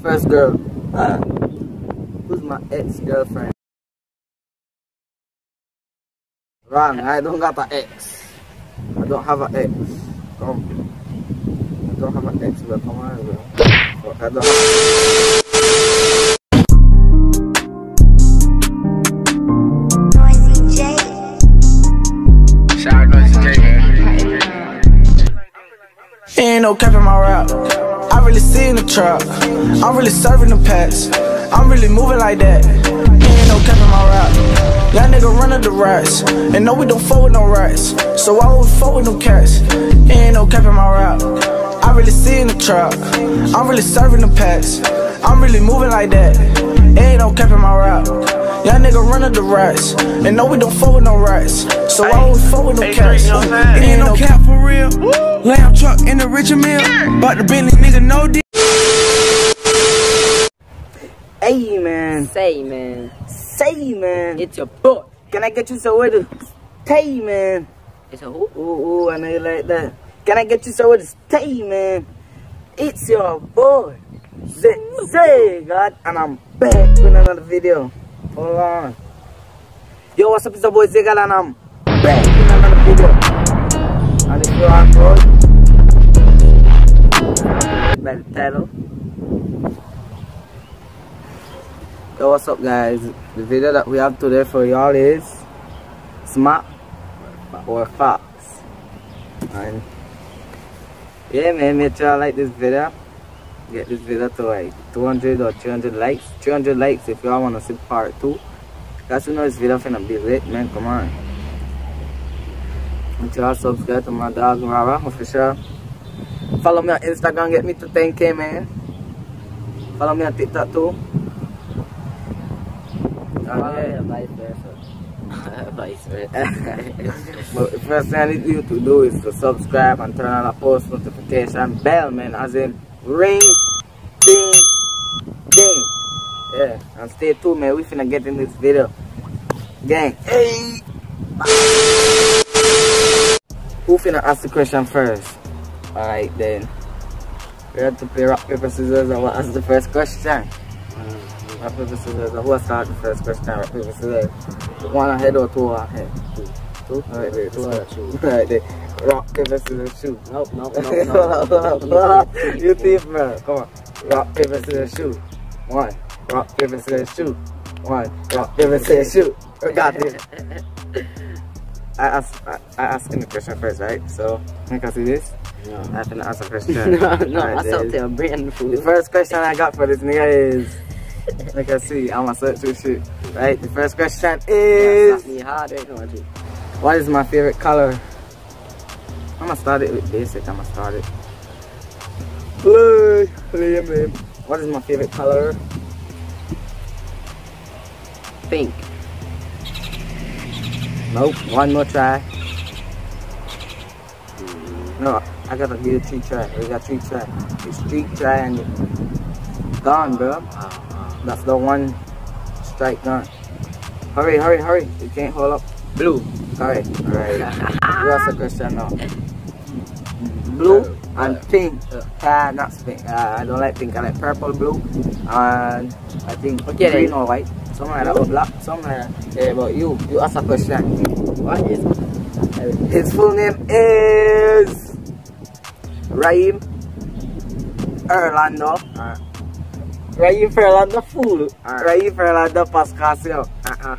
First girl. Uh, who's my ex-girlfriend? Wrong, I don't got an ex. I don't have an ex. Come. I don't have an ex, bro. Come on, bro. I don't have Noisy J. Shout out Noisy J, man. Ain't no cap in my rap. I really see in the trap. I'm really serving the packs. I'm really moving like that. Ain't no cap in my rap. Young nigga running the rats. And no, we don't fuck with no rats. So why would we fuck with no cats? Ain't no cap in my rap. I really see in the trap. I'm really serving the packs. I'm really moving like that. Ain't no cap in my rap. Young nigga running the rats. And no, we don't fuck with no rats. So why would we fuck with no Hey, cats? you know what Ain't no cap for real. Lamb truck in the Richard Mille. But the Bentley nigga no deal. Hey, man. Say, man. Say, man. It's your boy. Can I get you somewhere to stay, man? It's a who? Ooh, ooh, I know you like that. Can I get you somewhere to stay, man? It's your boy, Zay, Zay God, and I'm back with another video. Hold on. Yo, what's up? It's your boy God, and I'm back with another video. And if you are the title. Yo, what's up, guys? The video that we have today for y'all is Smack or Facts. And yeah, man, make sure I like this video. Get this video to like 200 or 300 likes. 300 likes if y'all want to see part 2. Because you know this video finna be lit, man. Come on. Make sure I subscribe to my dog, Rara, official. Follow me on Instagram, get me to 10k, man. Follow me on TikTok too. Follow And, me, vice versa. vice versa. But the first thing I need you to do is to subscribe and turn on the post notification bell, man, as in ring, ding, ding. Yeah, and stay tuned, man. We finna get in this video. Gang, hey! Who finna ask the question first? Alright, then. We have to play rock, paper, scissors, and what ask the first question? Rock, paper, scissors, who start the first question? Rock, paper, scissors. One ahead or two ahead? Two. Two? Alright, there, two ahead. Alright. Rock, paper, scissors, shoot. Nope, nope, nope, up, hold up, nope. hold up. You thief, bro. Come on. Rock, paper, scissors, shoot. One. Rock, paper, scissors, shoot. One. Rock, paper, scissors, shoot. We got this. I ask, I, I asking the question first, right? So, make I see this? No. I have to ask a question. no, no, Alright, I saw your brain The first question I got for this nigga is, like I see, I'm gonna search this shit. Right? The first question Yeah, is, slap me hard right what is my favorite color? I'm gonna start it with basic. I'm gonna start it. Blue, Liam, Liam. What is my favorite color? Pink. Nope. One more try. No, I gotta give you three try. We got three try. It's three try and gone, bro. That's the one strike gone. Hurry, hurry, hurry. You can't hold up. Blue. Alright, alright. What's the question now? Blue and pink. Uh, not pink. Uh, I don't like pink. I like purple, blue, and I think Okay, green or white. Somewhere like that, or black. Somewhere. Yeah, but you, you ask a question. What is His full name is Raheem Orlando. Uh, Raheem Orlando Fool. Alright. Raheem Orlando Pascasio. uh-uh.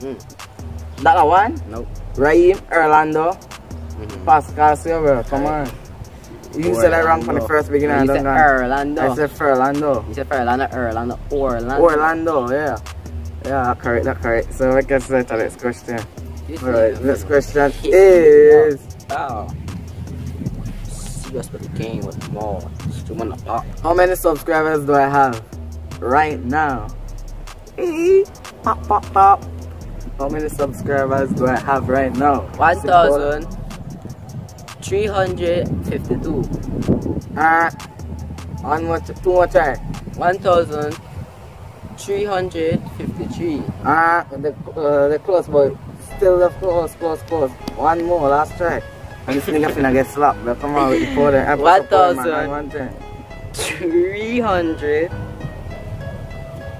Mm. That the one? Nope. Raheem Orlando Mhm. Pascasio, bro. Come on. You said that wrong from the first beginning. You I said. Orlando. I said Orlando. You said Orlando, Orlando, Orlando. Orlando, yeah. Yeah, that's correct, that's correct. So I guess that's the next question. Alright, next question is. Serious with the game with small. Two in the. How many subscribers do I have right now? Pop, pop, pop. How many subscribers do I have right now? One thousand three hundred fifty-two. Uh, one more, two more try. One thousand three hundred fifty-three. Uh, the, uh, the close boy. Still the close, close, close. One more, last try. And this nigga finna get slapped. But come on, with the phone and episode One four, man, thousand. One thing. 300.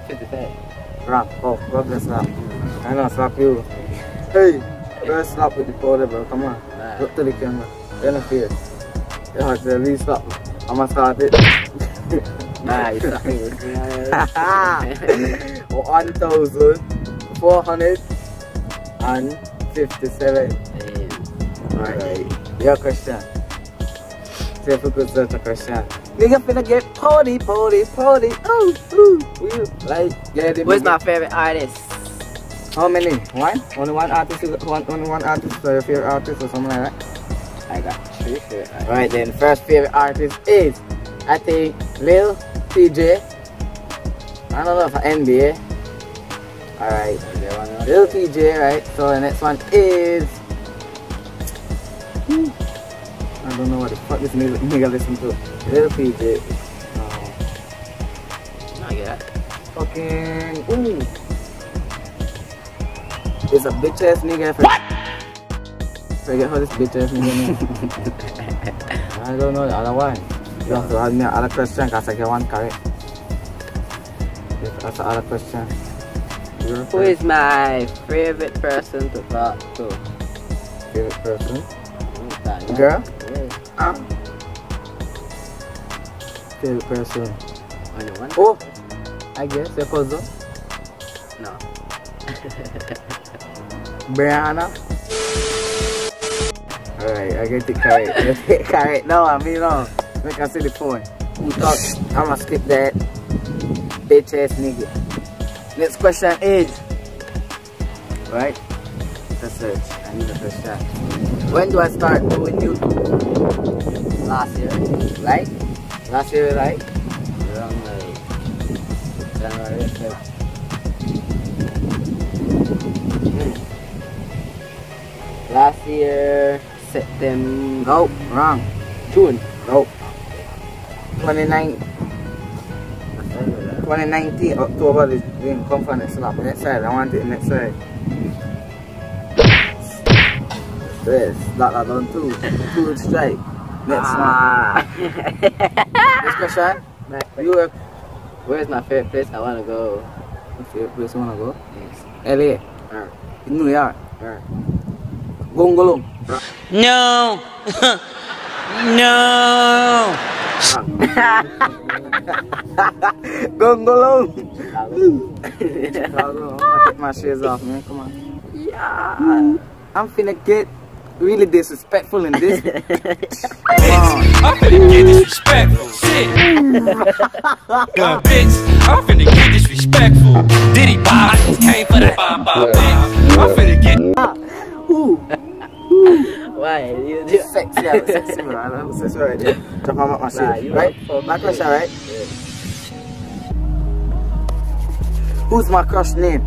55. Wrong. Oh, rub the slap. I know, slap you. Hey, let's slap with the powder, bro. Come on. Look to the camera. In the face. Yeah, the least. I'm gonna start it. Nah, you me. 1,457. Uh, Alright. Your question. See if we could search a question. Nigga finna get pony, pony, pony. Ooh, ooh. You like it? What's my favorite artist? How many? One? Only one artist? is- One, only one artist? So your favorite artist or something like that? I got three favorite artists. Alright then, first favorite artist is, I think, Lil Tjay. I don't know if NBA. Alright, Lil Tjay, right? So the next one is. Hmm, I don't know what the fuck this nigga, nigga listen to. Lil Tjay. I get fucking. Ooh. It's a bitch ass nigga. What? Forget how this bitch name. I don't know the other one. You have to ask me another question because I get one correct. That's the other question. Your Who is my favorite person to talk to? favorite person? Girl? Yeah. Ah. Favorite person? Only one? Oh! I guess your cousin. No. Brianna. Alright, I get the. I get. No, I mean no. Make I see the point. I'ma skip that. Bitch ass nigga. Next question is right? Let's search. I need a first shot. When do I start doing YouTube? Last year. Like? Last year, like? Around uh, January, hmm. Last year, September, Nope, wrong. June. Nope. 29, 2019 October is didn't come from next slap. Next side, I want it next side. Yes, that I done two. Two strike. Next Ah. one. Next question. You have Where's my favorite place I want to go? what favorite place you wanna go? Yes. LA. Alright. New York. Alright. Gongolong. No. no. Gongolong. I take my shades off, man. Come on. Yeah. I'm finna get really disrespectful in this. Come on. I'm finna get disrespectful. Shit. Gun bitch. I'm finna get disrespectful. Diddy Bob came for that Bob Bob bitch. Why? You do Sexy, I look sexy, man. I look sexy right. Drop my, my Nah, Right? My question, right? Who's my crush name?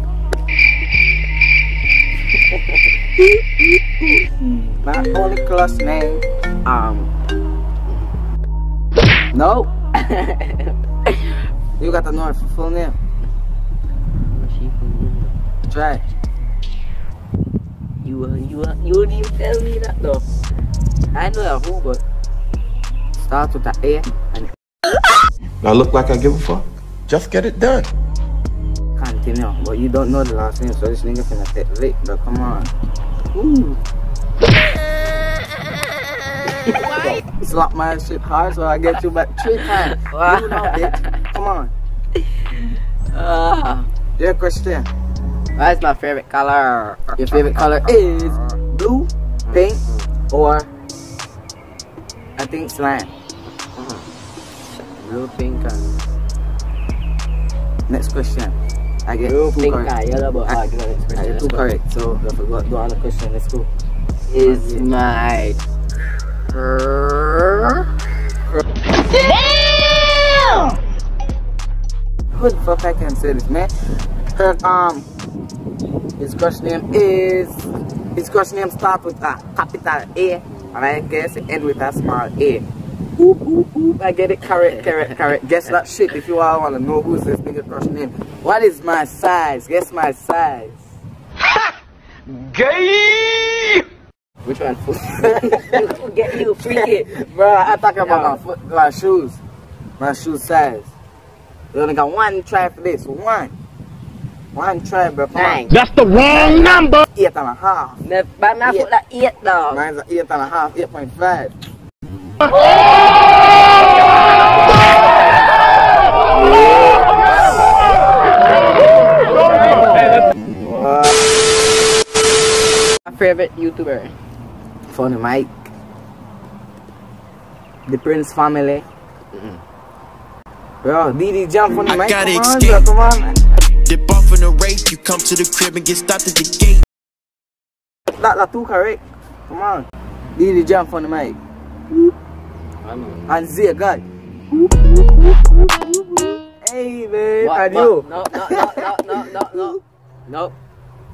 my only crush name. Um. No. you got to know her full name. Try. You, uh, you, uh, you wouldn't even tell me that though. I know that who, but Start with the A and I look like I give a fuck? Just get it done. continue. But you don't know the last name, so this nigga finna take lick, but Come on. Ooh. Slap my shit hard so I get you back three times. Wow. You know, bitch. Come on. ah, Your question. What's my favorite color? Your favorite color is blue, pink, or I think slime. Blue, pink, and Next question. I get blue, two pink, correct. and yellow. But I- ah, I, get next I question. get two Let's go. correct, so I forgot do another question. Let's go. Is my Who the fuck I can say this, man? Her um, his crush name is his crush name start with a capital A, and I guess it end with a small A. Oop, oop, oop. I get it correct, correct, correct. Guess that shit if you all wanna know who's this nigga crush name. What is my size? Guess my size. Ha! Gay! Which one? Get you freaky. Bro, I talk about Yeah. my foot, my shoes. My shoe size. You only got one try for this. One. One tribe, bro. Nine. That's the wrong number. Eight and a half. The, but my eight. foot like eight, dog. Mine's like eight and a half, 8.5. My favorite YouTuber. Funny Mike. The Prince family. Mm did Bro, DD jump on the mic. Got. Come on, come on. Dip off in a race, you come to the crib and get stopped at the gate. That, that too correct. Come on. Didi jump on the mic. I know. And Zia God. Hey, man. What, and what? you. No, no, no, no, no, no, no. Nope.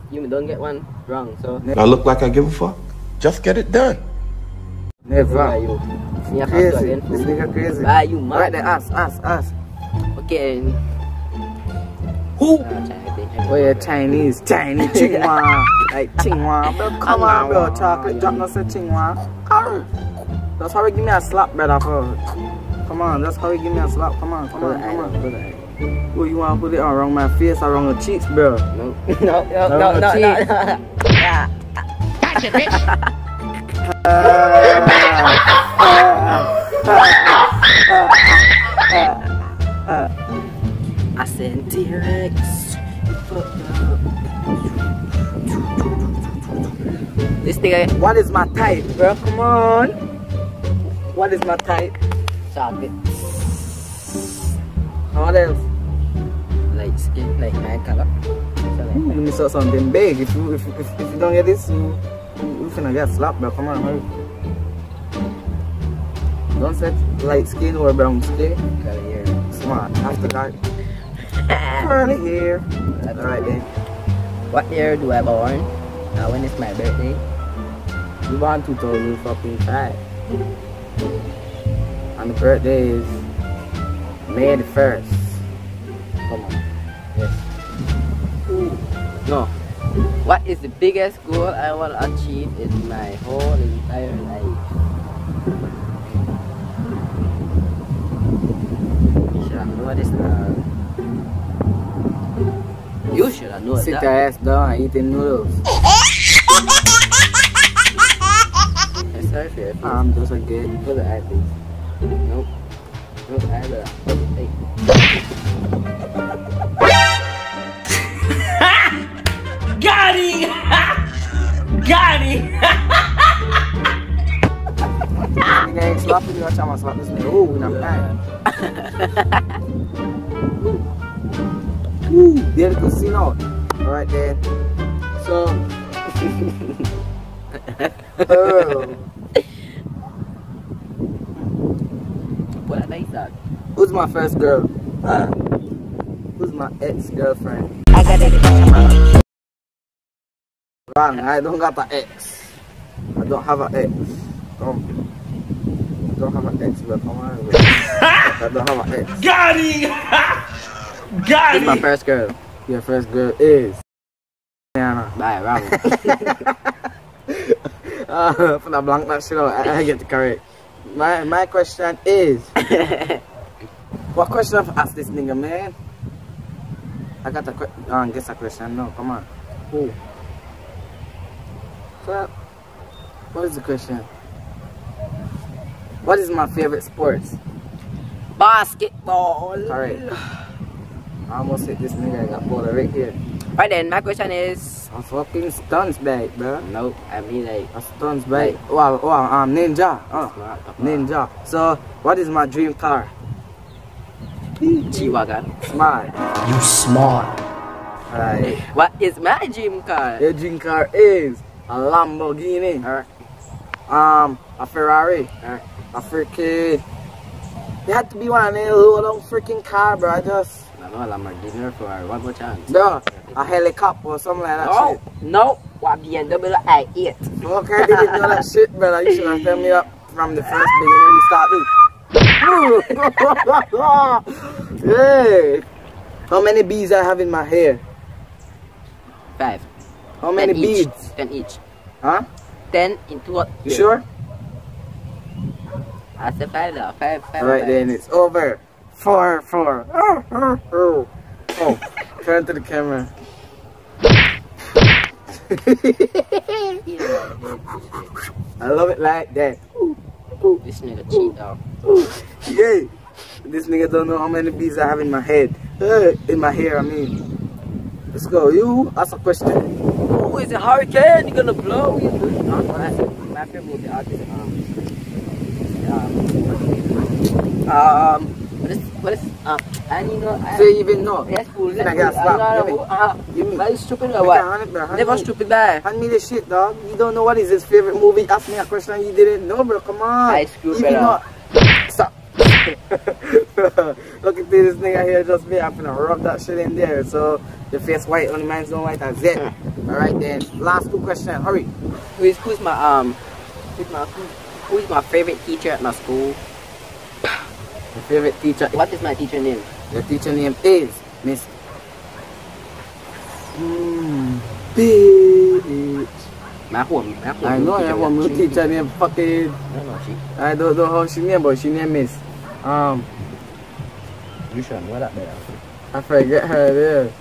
You don't get one wrong, so. I look like I give a fuck? Just get it done. Who are you? Crazy. custodian. This nigga crazy. Why you mad? Right there, ask, ask, ask. Okay. Who? Uh, China thing. Oh yeah, Chinese, Chinese, Chingwa, like Chingwa, bro. Come on, bro. Chocolate drop, no say Chingwa. Arr. That's how we give me a slap, brother. For. Come on, that's how we give me a slap. Come on, come on, come on. Oh, you wanna put it around my face, around the cheeks, bro? No, no, no, no, no, no. Yeah. I sent T-Rex. You fucked up. This nigga What is my type, bro? Come on. What is my type? chocolate. What else? Like skin, like man color. So like, Give me so- something big. If you if, if, if you don't get this, you you finna get slapped, bro. Come on, hurry. Don't say light skin or brown skin. Smart. After that, curly hair. Alright then. What year do I born? Uh, when is my birthday? You born 2005. And the birthday is May the 1st. Come on. Yes. No. What is the biggest goal I want to achieve in my whole entire life? You should have known Sit that. your ass down and eating noodles. I'm sorry for your I'm just a kid. The eye, please. Nope. Close the eye, brother. Hey. Got him! Got him! Nigga ain't slapping you, watch how I slap this nigga. Ooh, in a bang. Ooh, there the casino. Alright then. So. oh, Put that nice dog. who's my first girl? Who's my ex-girlfriend? I got it. Wrong, I don't got an ex. I don't have an ex. Come. I don't have an ex, bro. Come on, bro. I don't have an ex. Got him! Got This is my him! first girl. Your first girl is. Diana. Bye, wrong. Uh, for the blank that shit out, I, I get the correct. My my question is, what question I've asked this nigga, man? I got a question. Uh, guess a question. No, come on. Who? What? What is the question? What is my favorite sports? Basketball. Alright. I almost hit this nigga. I got ball right here. Right then, my question is. I'm fucking stunts bag, bro. Nope, I mean like. A stunts bag. Wow, wow, um, ninja. Uh, ninja. So, what is my dream car? G-Wagon. Smart. You smart. Alright. What is my dream car? Your dream car is a Lamborghini. Alright. Um, a Ferrari. Alright. A freaking. It had to be one of them little freaking car, bro. I just. I know Lamborghini for one more chance. Bro, a helicopter or something like that. No, shit. no. What BMW i8. Okay, I didn't know that shit, brother. You should have tell me up from the first beginning we started. hey, how many bees I have in my hair? Five. How many Ten each. beads? Ten each. Huh? Ten into what? You sure? I said five now. Five, five. Alright five. then, it's over. Four, four. Oh, oh, oh. oh. turn to the camera. I love it like that. This nigga cheat dog. Yay! This nigga don't know how many bees I have in my head. Uh, in my hair, I mean. Let's go. You ask a question. Oh, is it hurricane? You're gonna blow? You my favorite movie artist. Um, Um, what is what is um? I need know. I, so you even know. Yes, cool. Can I get a slap? Give me. Uh, Give me. Very stupid or what? hundred, bro. Never me- stupid guy. Hand me the shit, dog. You don't know what is his favorite movie. Ask me a question you didn't know, bro. Come on. Cube, You brother. Stop. Look at this nigga here just be. I'm gonna rub that shit in there. So the face white, only mine's not white. That's it. All right then. Last two questions. Hurry. Who is who's my um? Who's my who, who is my favorite teacher at my school? Your favorite teacher. What is my teacher name? Your teacher name is Miss. Mm, bitch. My home. My home. I know I have one teacher named fucking. I know she. I don't know how she name, but she name is. Um, You should know that better. I forget her there.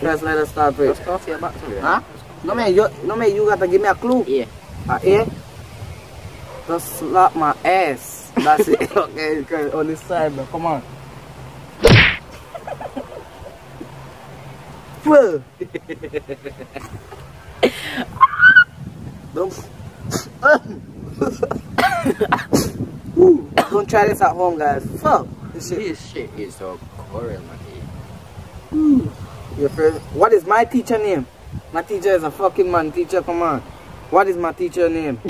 First letter start with. Let's go see about to Huh? No man, you no man, you gotta give me a clue. Yeah. A A. Just slap my ass. That's it. okay, okay, on this side, bro. Come on. Whoa. Don't. Ooh, Don't try this at home, guys. Fuck. This shit. This shit is so boring, man. Your first, what is my teacher name? My teacher is a fucking man teacher, come on. What is my teacher name?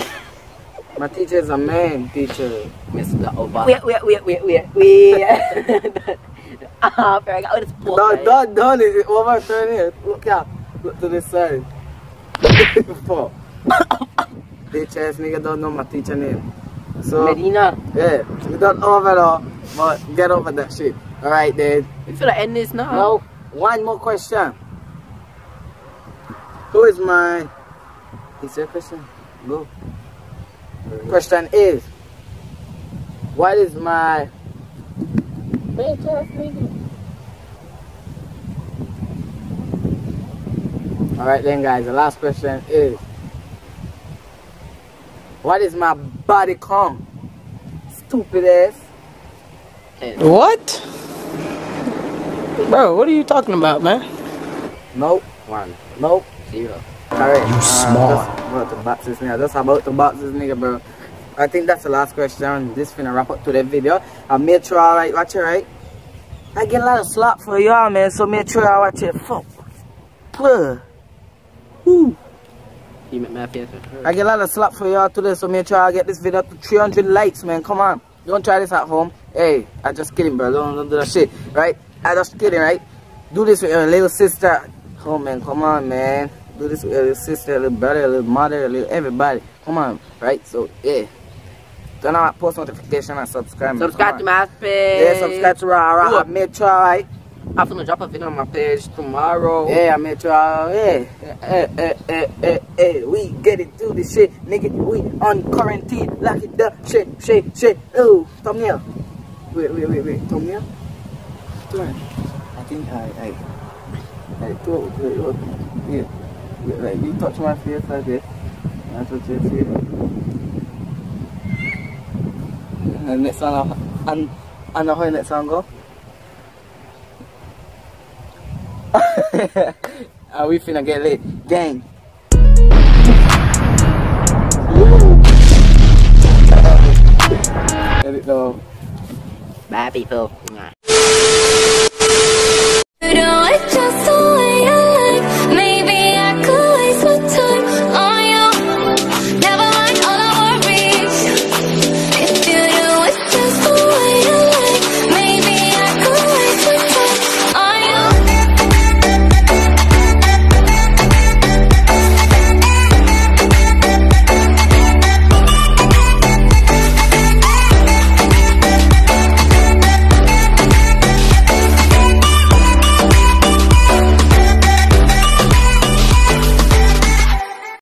My teacher is a man teacher. Mr. Obama. Wait, wait, wait, wait, wait, wait. Ah, I got this poor Done, guy. done, done. It overturn it. Look out. Look to this side. Fuck. Bitch ass nigga don't know my teacher name. So, Medina. yeah, we done over though, but get over that shit. Alright then. We feel like end this now? Now, one more question. Who is my... Is there a question? Go. Question is, what is my... Alright then guys, the last question is, what is my body count? Stupid ass. What? Bro, what are you talking about, man? Nope. One, Nope. zero. Alright. You uh, smart. About to box this nigga. Just about to box this nigga, bro. I think that's the last question. This finna wrap up to the video. I made sure I like watch it right. I get a lot of slap for y'all, man. So make sure I watch it. Fuck. Plug. Woo. You make my. I get a lot of slap for y'all today. So make sure I get this video to 300 likes, man. Come on. Don't try this at home. Hey, I just kidding, bro. Don't, don't do that shit, right? I just kidding, right? Do this with your little sister. Oh man, come on, man. Do this with your little sister, little brother, little mother, little everybody. Come on, right? So yeah. Turn on post notification and subscribe. Subscribe to my page. Yeah, subscribe to Rara. I made sure I. I'm gonna drop a video on my page tomorrow. Yeah, I made sure. Yeah. Eh, eh, eh, eh, eh. We get it through this shit, nigga. We on quarantine. Lock it up. Shit, shit, shit. Oh, thumbnail. Wait, wait, wait, wait. Thumbnail? Turn. I think I. I I thought, wait, look, yeah, yeah, like you touch my face like this, I touch your face. And next one, and and how the next one go? Are we finna get lit, gang? Edit though. Bye, people.